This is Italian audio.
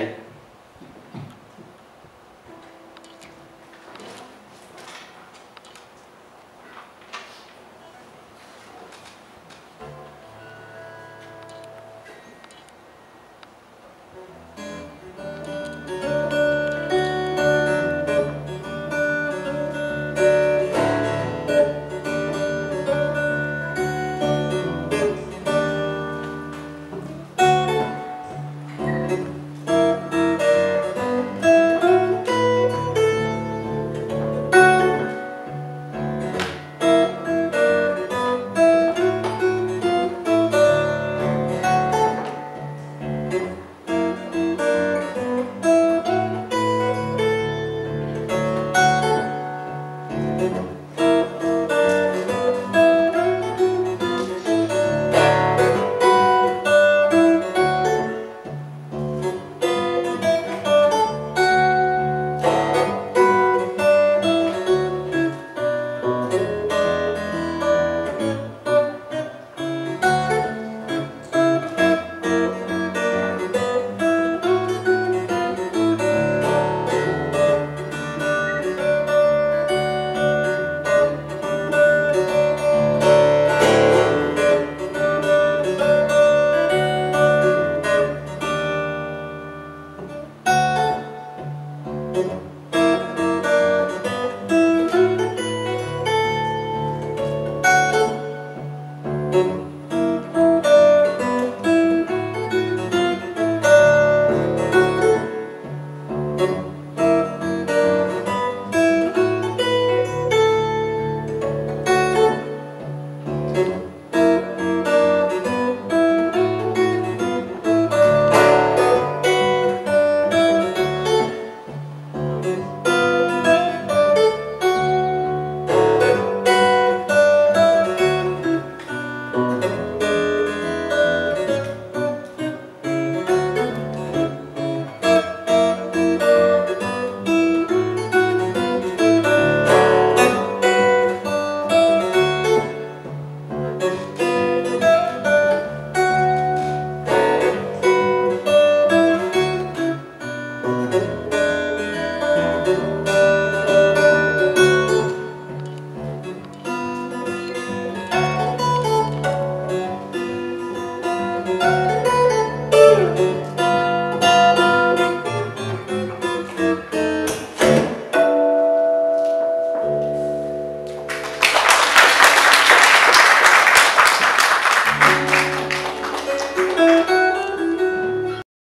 才